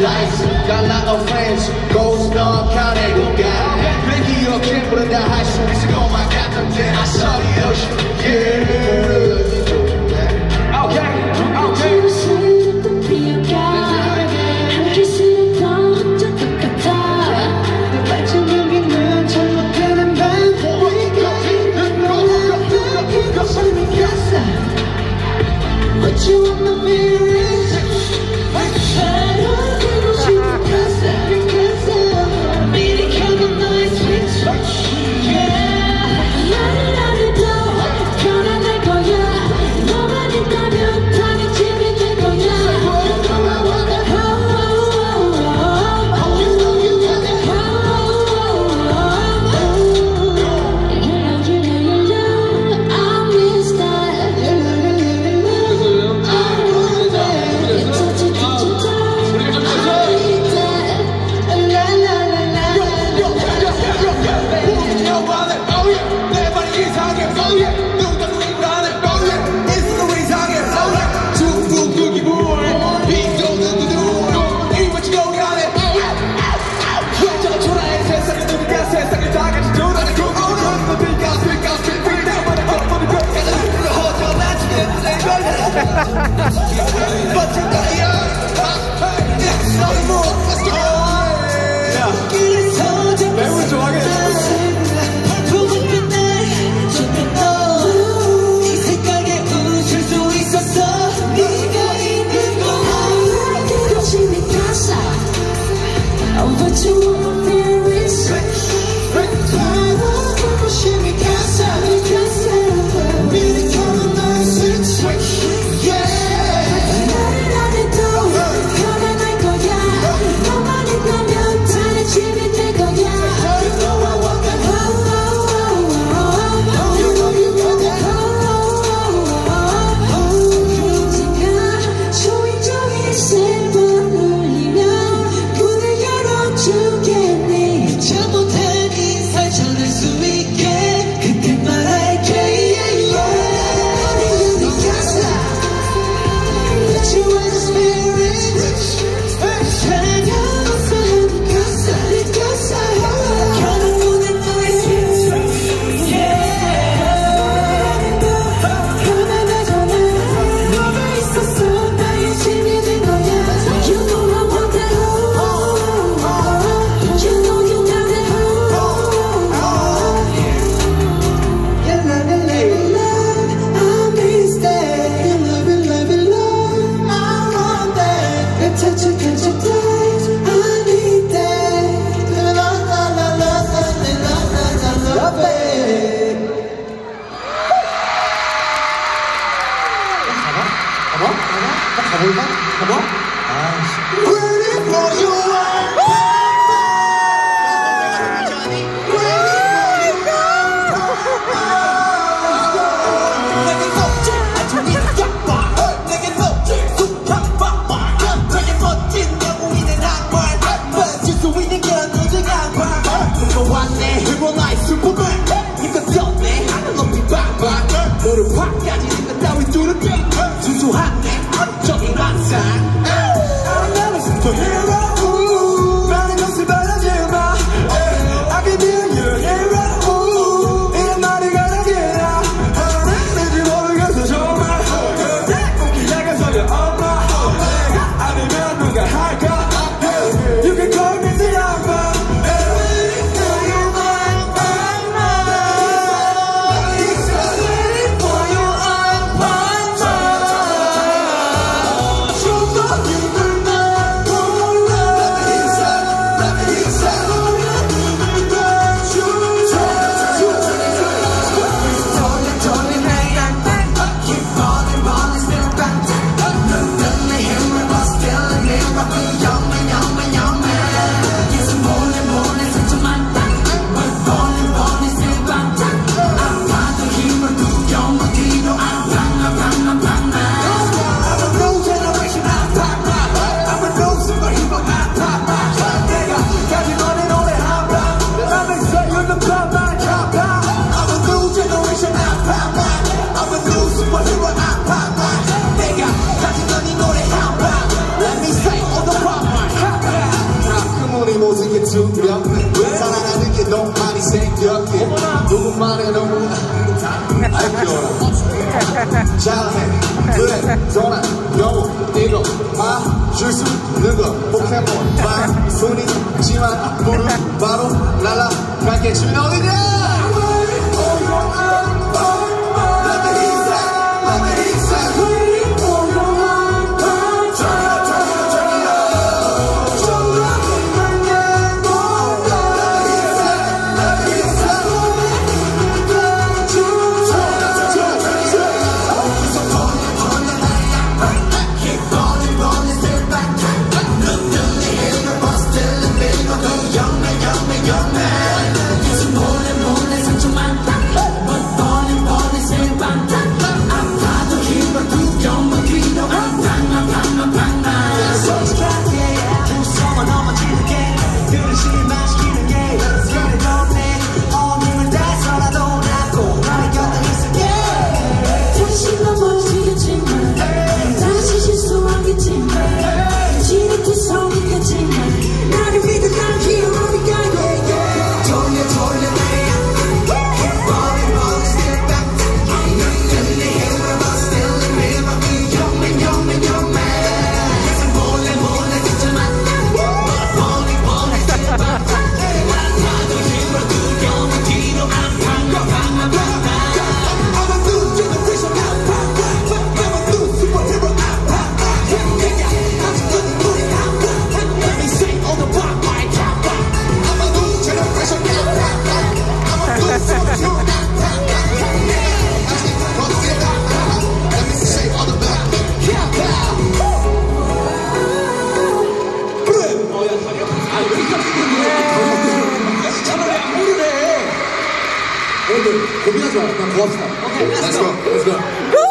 lights, got a lot of friends, count it Got Biggie your kid but in the high school, we go, oh my God, I saw the ocean, yeah. 까지는 것 따위 두는 게 순수한 내 안적인 환상 I'm never a hero smiling over the Pokemon, 손이, 지만, 보름, 바로, 날아, 갈게, 준비 어디냐? Okay, let's, let's go. Let's go.